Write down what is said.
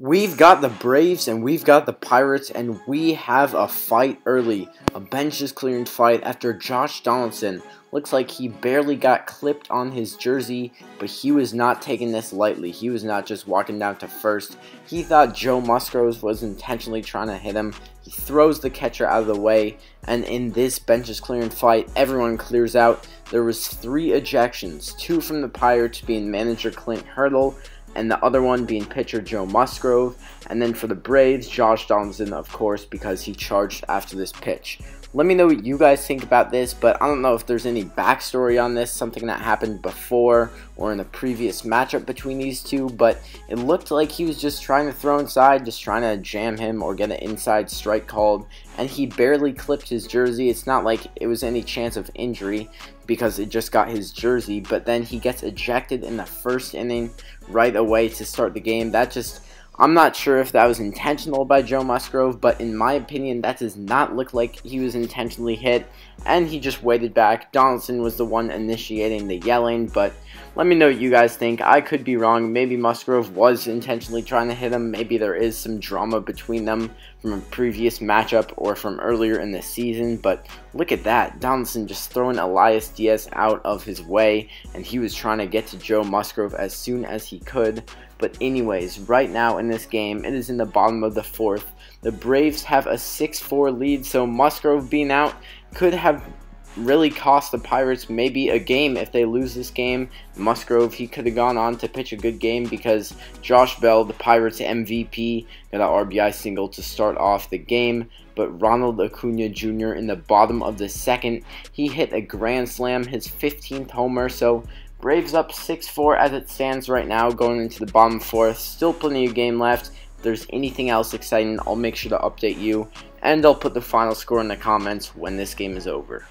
We've got the Braves and we've got the Pirates, and we have a fight early. A benches clearing fight after Josh Donaldson looks like he barely got clipped on his jersey, but he was not taking this lightly. He was not just walking down to first. He thought Joe Musgrove was intentionally trying to hit him. He throws the catcher out of the way, and in this benches clearing fight, everyone clears out. There was three ejections, two from the Pirates being manager Clint Hurdle, and the other one being pitcher Joe Musgrove. And then for the Braves, Josh Donaldson, of course, because he charged after this pitch. Let me know what you guys think about this, but I don't know if there's any backstory on this, something that happened before or in the previous matchup between these two, but it looked like he was just trying to throw inside, just trying to jam him or get an inside strike called, and he barely clipped his jersey. It's not like it was any chance of injury because it just got his jersey, but then he gets ejected in the first inning right away to start the game. That just I'm not sure if that was intentional by Joe Musgrove, but in my opinion, that does not look like he was intentionally hit, and he just waited back. Donaldson was the one initiating the yelling, but let me know what you guys think. I could be wrong. Maybe Musgrove was intentionally trying to hit him. Maybe there is some drama between them from a previous matchup or from earlier in the season, but look at that. Donaldson just throwing Elias Diaz out of his way, and he was trying to get to Joe Musgrove as soon as he could. But anyways, right now this game, it is in the bottom of the fourth. The Braves have a 6-4 lead, so Musgrove being out could have really cost the Pirates maybe a game if they lose this game. Musgrove, he could have gone on to pitch a good game because Josh Bell, the Pirates MVP, got an RBI single to start off the game. But Ronald Acuna Jr. in the bottom of the second, he hit a grand slam, his 15th homer. So Braves up 6-4 as it stands right now, going into the bottom fourth. Still plenty of game left. If there's anything else exciting, I'll make sure to update you, and I'll put the final score in the comments when this game is over.